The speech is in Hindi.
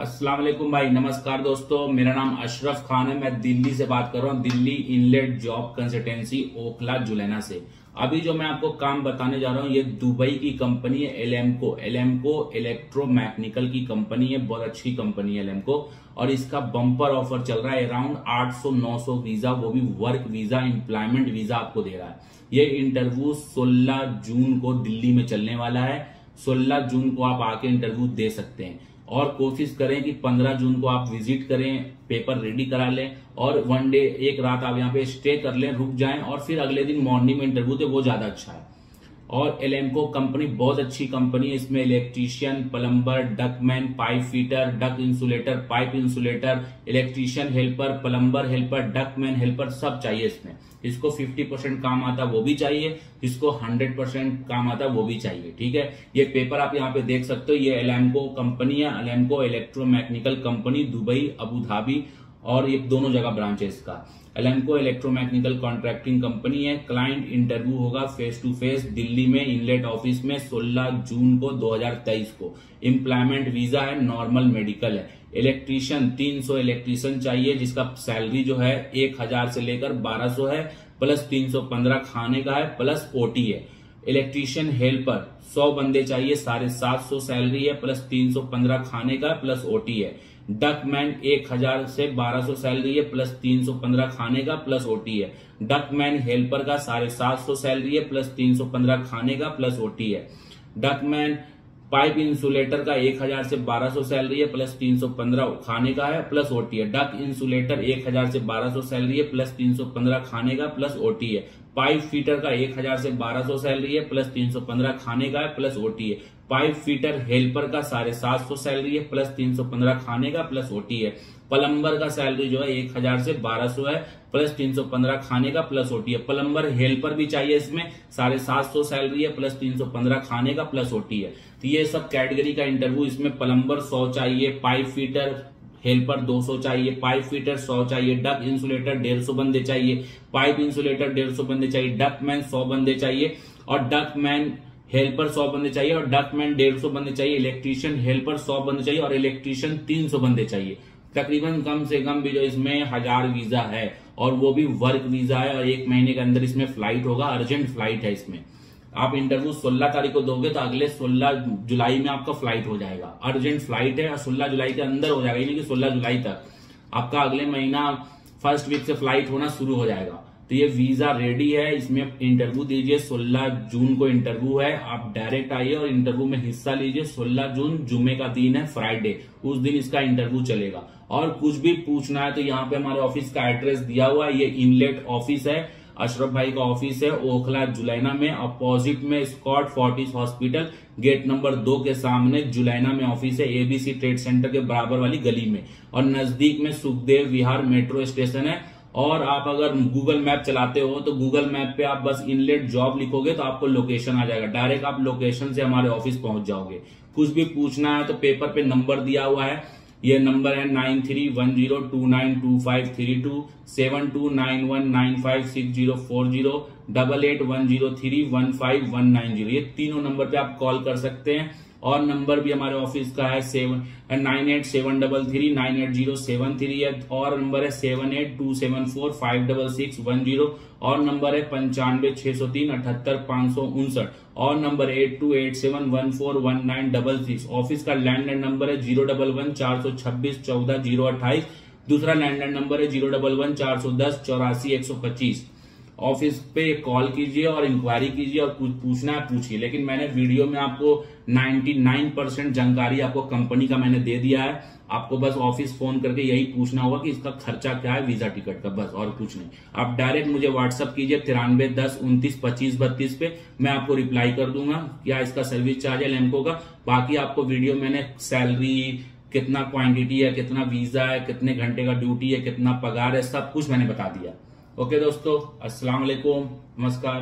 अस्सलाम वालेकुम भाई, नमस्कार दोस्तों। मेरा नाम अशरफ खान है। मैं दिल्ली से बात कर रहा हूँ, Delhi inlet job consultancy, Okhla, Julena से। अभी जो मैं आपको काम बताने जा रहा हूँ, ये दुबई की कंपनी है, एलएमको। एलएमको इलेक्ट्रोमैकेनिकल की कंपनी है, बहुत अच्छी कंपनी है एलएमको। और इसका बम्पर ऑफ़र चल रहा है, अराउंड 800-900 वीज़ा, वो भी वर्क वीज़ा, एम्प्लॉयमेंट वीज़ा आपको दे रहा है। ये इंटरव्यू 16 जून को दिल्ली में चलने वाला है। 16 जून को आप आके इंटरव्यू दे सकते हैं। और कोशिश करें कि 15 जून को आप विज़िट करें, पेपर रेडी करा लें और वन डे, एक रात आप यहाँ पे स्टे कर लें, रुक जाएँ और फिर अगले दिन मॉर्निंग में इंटरव्यू दे वो ज़्यादा अच्छा है। और एलेमको कंपनी बहुत अच्छी कंपनी है इसमें electrician plumber ductman pipe fitter duct insulator pipe insulator electrician helper plumber helper ductman helper सब चाहिए इसमें। जिसको 50 परसेंट काम आता वो भी चाहिए जिसको 100 परसेंट काम आता वो भी चाहिए, ठीक है? ये पेपर आप यहाँ पे देख सकते हो, ये एलेमको कंपनी है Elemco electromechanical company Dubai, Abu Dhabi और ये दोनों जगह ब्रांच है इसका एलेमको इलेक्ट्रोमैकेनिकल कॉन्ट्रैक्टिंग कंपनी है क्लाइंट इंटरव्यू होगा फेस टू फेस दिल्ली में इनलेट ऑफ़िस में 16 जून को 2023 को। इम्प्लायमेंट वीज़ा है नॉर्मल मेडिकल है। इलेक्ट्रीशियन 300 इलेक्ट्रीशियन चाहिए, जिसका सैलरी जो है 1000 से लेकर 1200 है प्लस 315 खाने का है प्लस ओटी है। इलेक्ट्रीशियन हेल्पर 100 बंदे चाहिए, साढ़े सात सौ सैलरी है प्लस 315 खाने का प्लस ओटी है। डकमैन एक हज़ार से बारह सौ सैलरी है, प्लस तीन सौ पंद्रह खाने का, प्लस ओटी है। डकमैन हेल्पर का साढ़े सात सौ सैलरी है, प्लस तीन सौ पंद्रह खाने का, प्लस ओटी है। डकमैन पाइप इंसुलेटर का एक हज़ार से बारह सौ सैलरी है, प्लस तीन सौ पंद्रह खाने का है, प्लस ओटी है। डक इंसुलेटर एक हज़ार से बारह सौ सैलरी है, प्लस तीन सौ पंद्रह खाने का, प्लस ओटी है। पाइप फीटर का एक हज़ार से बारह सौ सैलरी है, प्लस तीन सौ पंद्रह खाने का है, प्लस ओटी है। पाइप फीटर हेल्पर का साढ़े सात सौ सैलरी है, प्लस तीन सौ पंद्रह खाने का, प्लस ओटी है। प्लम्बर का सैलरी जो है, एक हज़ार से बारह सौ है, प्लस तीन सौ पंद्रह खाने का, प्लस ओटी है। प्लम्बर हेल्पर भी चाहिए इसमें, साढ़े सात सौ सैलरी है, प्लस तीन सौ पंद्रह खाने का, प्लस ओटी है। तो ये सब कैटेगरी का इंटरव्यू, इसमें प्लम्बर सौ चाहिए, पाइप फीटर हेल्पर 200 चाहिए, पाइप फिटर 100 चाहिए, डक इंसुलेटर 150 बंदे चाहिए, पाइप इंसुलेटर 150 बंदे चाहिए, डक मैन 100 बंदे चाहिए, और डक मैन हेल्पर सौ बंदे चाहिए और डक मैन 150 बंदे चाहिए, इलेक्ट्रीशियन हेल्पर सौ बंदे चाहिए और इलेक्ट्रीशियन 300 बंदे चाहिए। तकरीबन कम से कम भी जो इसमें हज़ार वीज़ा है और वो भी वर्क वीज़ा है और एक महीने के अंदर इसमें फ़्लाइट होगा, अर्जेंट फ़्लाइट है इसमें। आप इंटरव्यू 16 तारीख को दोगे तो अगले 16 जुलाई में आपका फ़्लाइट हो जाएगा। अर्जेंट फ़्लाइट है और 16 जुलाई के अंदर हो जाएगा, यानी कि 16 जुलाई तक। आपका अगले महीना फ़र्स्ट वीक से फ़्लाइट होना शुरू हो जाएगा। तो ये वीज़ा रेडी है, इसमें इंटरव्यू दीजिए 16 जून को इंटरव्यू है, आप डायरेक्ट आइए और इंटरव्यू में हिस्सा लीजिए 16 जून, जुमे का दिन है, फ्राइडे, उस दिन इसका इंटरव्यू चलेगा। और कुछ भी पूछना है तो यहाँ पे हमारे ऑफ़िस का एड्रेस दिया हुआ है, ये इनलेट ऑफ़िस है, अशरफ भाई का ऑफ़िस है, ओखला, जुलैना में, अपोजिट में Escorts Fortis hospital, gate number दो के सामने जुलैना में ऑफ़िस है, एबीसी ट्रेड सेंटर के बराबर वाली गली में। और नज़दीक में सुखदेव विहार मेट्रो स्टेशन है और आप अगर गूगल मैप चलाते हो तो गूगल मैप पे आप बस इनलेट जॉब लिखोगे तो आपको लोकेशन आ जाएगा। डायरेक्ट आप लोकेशन से हमारे ऑफ़िस पहुँच जाओगे। कुछ भी पूछना है तो पेपर पे नंबर दिया हुआ है। ये नंबर है nine three one zero two nine two five three two, seven two nine one nine five six zero four zero, double eight one zero three one five one nine zero. ये तीनों नंबर पे आप कॉल कर सकते हैं। और नंबर भी हमारे ऑफ़िस का है seven nine eight seven double three nine eight zero seven three और नंबर है seven eight two seven four five double six one zero और नंबर है पंचानवे छह सौ तीन अठहत्तर पाँच सौ उनसठ, और number eight two eight seven one four one nine double six office का लैंडलाइन नंबर है ज़ीरो डबल वन चार सौ छब्बीस चौदह ज़ीरो अट्ठाईस, दूसरा लैंडलाइन नंबर है ज़ीरो डबल वन चार सौ दस चौरासी एक सौ पच्चीस। ऑफ़िस पे कॉल कीजिए और इंक्वायरी कीजिए और कुछ पूछना है, पूछिए। लेकिन मैंने वीडियो में आपको 99 परसेंट जानकारी आपको कंपनी का मैंने दे दिया है। आपको बस ऑफ़िस फ़ोन करके यही पूछना होगा कि इसका खर्चा क्या है वीज़ा टिकट का, बस और कुछ नहीं। आप डायरेक्ट मुझे व्हाट्सअप कीजिए, तिरानवे दस, उनतीस, पच्चीस, बत्तीस पे मैं आपको रिप्लाई कर दूँगा क्या इसका सर्विस चार्ज है लैंको का। बाकी आपको वीडियो मैंने सैलरी कितना क्वांटिटी है, कितना वीज़ा है, कितने घंटे का ड्यूटी है, कितना पगार है, सब कुछ मैंने बता दिया। ओके दोस्तों अस्सलाम वालेकुम नमस्कार।